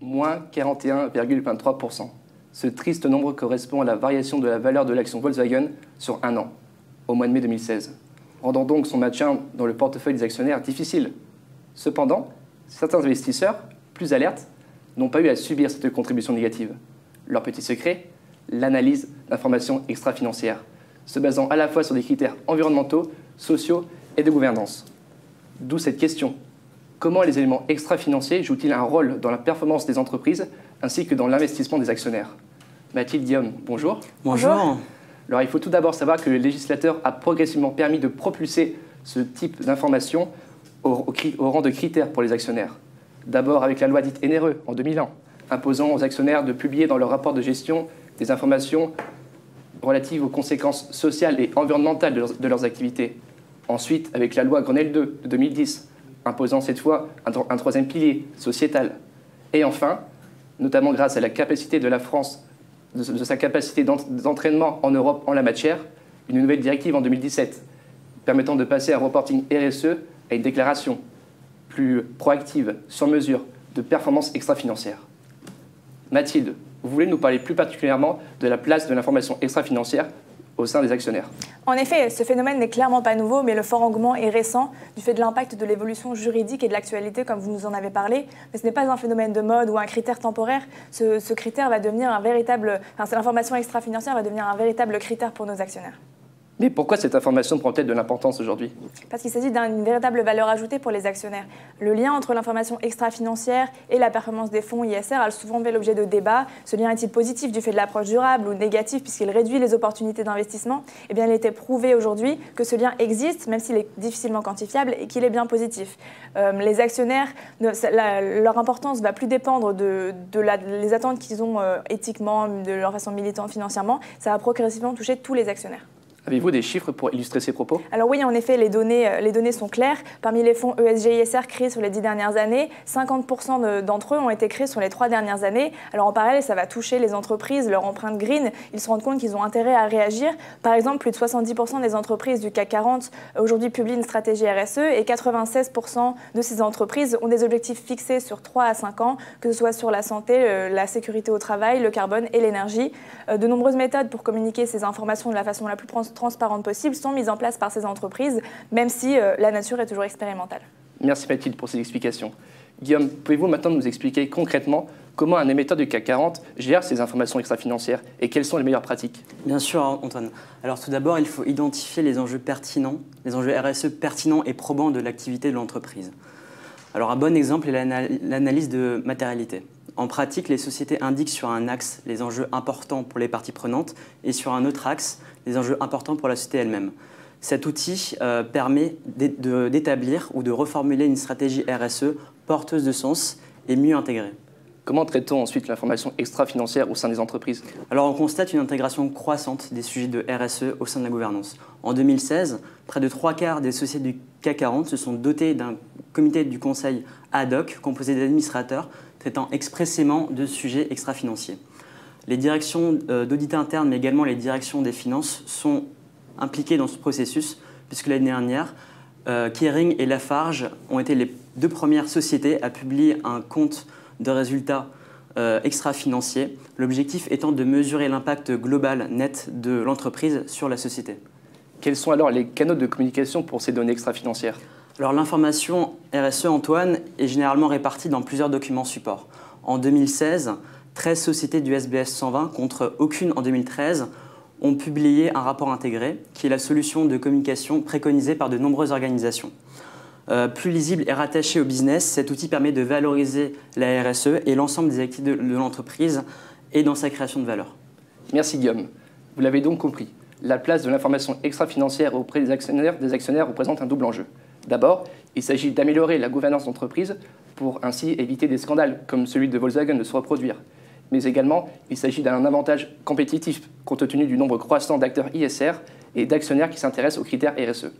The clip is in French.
moins 41,23%. Ce triste nombre correspond à la variation de la valeur de l'action Volkswagen sur un an, au mois de mai 2016, rendant donc son maintien dans le portefeuille des actionnaires difficile. Cependant, certains investisseurs, plus alertes, n'ont pas eu à subir cette contribution négative. Leur petit secret L'analyse d'informations extra-financières, se basant à la fois sur des critères environnementaux, sociaux et de gouvernance. D'où cette question. Comment les éléments extra-financiers jouent-ils un rôle dans la performance des entreprises ainsi que dans l'investissement des actionnaires Mathilde Guillaume, bonjour. Bonjour. Alors il faut tout d'abord savoir que le législateur a progressivement permis de propulser ce type d'informations au, au, rang de critères pour les actionnaires. D'abord avec la loi dite NRE en 2001, imposant aux actionnaires de publier dans leur rapport de gestion des informations relatives aux conséquences sociales et environnementales de leurs, de leurs activités. Ensuite, avec la loi Grenelle 2 de 2010, imposant cette fois un, troisième pilier sociétal. Et enfin, notamment grâce à la capacité de la France, de, de sa capacité d'entraînement en Europe en la matière, une nouvelle directive en 2017 permettant de passer un reporting RSE à une déclaration plus proactive, sur mesure, de performance extra-financière. Mathilde, vous voulez nous parler plus particulièrement de la place de l'information extra-financière au sein des actionnaires. En effet, ce phénomène n'est clairement pas nouveau, mais le fort engouement est récent du fait de l'impact de l'évolution juridique et de l'actualité, comme vous nous en avez parlé. Mais ce n'est pas un phénomène de mode ou un critère temporaire. Ce, critère va devenir un véritable, enfin, l'information extra-financière va devenir un véritable critère pour nos actionnaires. Mais pourquoi cette information prend-elle de l'importance aujourd'hui? Parce qu'il s'agit d'une véritable valeur ajoutée pour les actionnaires. Le lien entre l'information extra-financière et la performance des fonds ISR a souvent fait l'objet de débats. Ce lien est-il positif du fait de l'approche durable ou négatif puisqu'il réduit les opportunités d'investissement? Eh bien, il était prouvé aujourd'hui que ce lien existe, même s'il est difficilement quantifiable, et qu'il est bien positif. Euh, les actionnaires, leur importance va plus dépendre de, attentes qu'ils ont euh, éthiquement, de leur façon militante financièrement. Ça va progressivement toucher tous les actionnaires. Avez-vous des chiffres pour illustrer ces propos? Alors oui, en effet, les données, les données sont claires. Parmi les fonds ESG-ISR créés sur les dix dernières années, 50% d'entre eux ont été créés sur les trois dernières années. Alors en parallèle, ça va toucher les entreprises, leur empreinte green. Ils se rendent compte qu'ils ont intérêt à réagir. Par exemple, plus de 70% des entreprises du CAC 40 aujourd'hui publient une stratégie RSE et 96% de ces entreprises ont des objectifs fixés sur 3 à 5 ans, que ce soit sur la santé, la sécurité au travail, le carbone et l'énergie. De nombreuses méthodes pour communiquer ces informations de la façon la plus transparentes possibles sont mises en place par ces entreprises, même si euh, la nature est toujours expérimentale. Merci Mathilde pour ces explications. Guillaume, pouvez-vous maintenant nous expliquer concrètement comment un émetteur du CAC 40 gère ces informations extra-financières et quelles sont les meilleures pratiques? Bien sûr, Antoine. Alors tout d'abord, il faut identifier les enjeux pertinents, les enjeux RSE pertinents et probants de l'activité de l'entreprise. Alors un bon exemple est l'analyse de matérialité. En pratique, les sociétés indiquent sur un axe les enjeux importants pour les parties prenantes et sur un autre axe les enjeux importants pour la société elle-même. Cet outil euh, permet d'établir ou de reformuler une stratégie RSE porteuse de sens et mieux intégrée. Comment traite-t-on ensuite l'information extra-financière au sein des entreprises? Alors on constate une intégration croissante des sujets de RSE au sein de la gouvernance. En 2016, près de trois quarts des sociétés du CAC 40 se sont dotées d'un comité du conseil ad hoc composé d'administrateurs traitant expressément de sujets extra-financiers. Les directions euh, d'audit interne, mais également les directions des finances, sont impliquées dans ce processus, puisque l'année dernière, euh, Kering et Lafarge ont été les deux premières sociétés à publier un compte de résultats euh, extra-financiers, l'objectif étant de mesurer l'impact global net de l'entreprise sur la société. Quels sont alors les canaux de communication pour ces données extra-financières? Alors l'information RSE, Antoine, est généralement répartie dans plusieurs documents supports. En 2016, 13 sociétés du SBS 120, contre aucune en 2013, ont publié un rapport intégré, qui est la solution de communication préconisée par de nombreuses organisations. Euh, plus lisible et rattaché au business, cet outil permet de valoriser la RSE et l'ensemble des actifs de, de l'entreprise et dans sa création de valeur. Merci Guillaume. Vous l'avez donc compris, la place de l'information extra-financière auprès des actionnaires, représente un double enjeu. D'abord, il s'agit d'améliorer la gouvernance d'entreprise pour ainsi éviter des scandales comme celui de Volkswagen de se reproduire. Mais également, il s'agit d'un avantage compétitif compte tenu du nombre croissant d'acteurs ISR et d'actionnaires qui s'intéressent aux critères RSE.